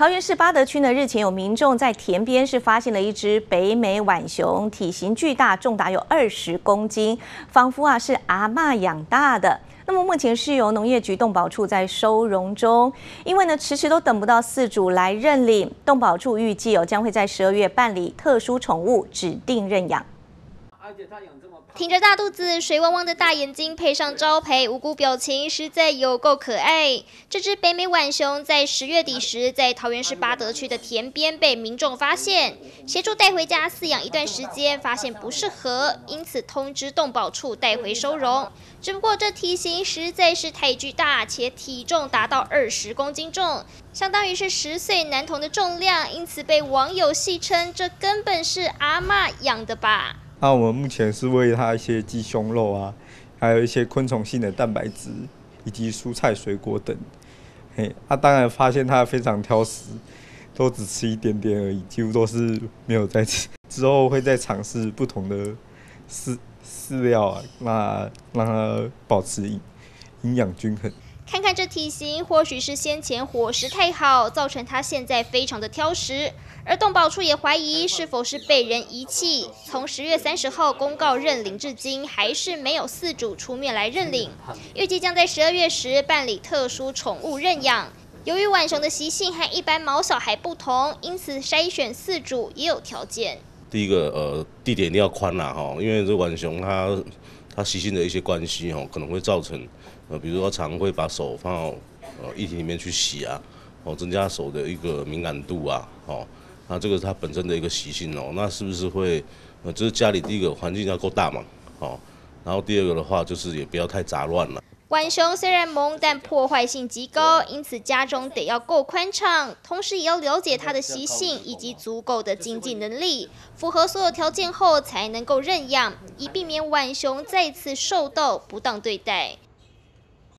桃园市八德区呢，日前有民众在田边是发现了一只北美浣熊，体型巨大，重达有二十公斤，仿佛啊是阿嬷养大的。那么目前是由农业局动保处在收容中，因为呢迟迟都等不到饲主来认领，动保处预计哦将会在十二月办理特殊宠物指定认养。挺着大肚子、水汪汪的大眼睛，配上招牌无辜表情，实在有够可爱。这只北美浣熊在十月底时，在桃园市八德区的田边被民众发现，协助带回家饲养一段时间，发现不适合，因此通知动保处带回收容。只不过这体型实在是太巨大，且体重达到二十公斤重，相当于是十岁男童的重量，因此被网友戏称这根本是阿妈养的吧。那我们目前是喂它一些鸡胸肉啊，还有一些昆虫性的蛋白质，以及蔬菜水果等。嘿，他当然发现它非常挑食，都只吃一点点而已，几乎都是没有在吃。之后会再尝试不同的饲饲料啊，那让它保持营营养均衡。看看这体型，或许是先前伙食太好，造成它现在非常的挑食。而动保处也怀疑是否是被人遗弃。从十月三十号公告认领至今，还是没有饲主出面来认领。预计将在十二月时办理特殊宠物认养。由于浣熊的习性和一般毛小孩不同，因此筛选饲主也有条件。第一个，呃，地点一定要宽啦，哈，因为这浣熊它他习性的一些关系，哦，可能会造成。呃，比如说常会把手放到呃液体里面去洗啊，哦，增加手的一个敏感度啊，哦，那这个是它本身的一个习性哦，那是不是会呃，这是家里第一个环境要够大嘛，哦，然后第二个的话就是也不要太杂乱了。浣熊虽然萌，但破坏性极高，因此家中得要够宽敞，同时也要了解它的习性以及足够的经济能力，符合所有条件后才能够认养，以避免浣熊再次受到不当对待。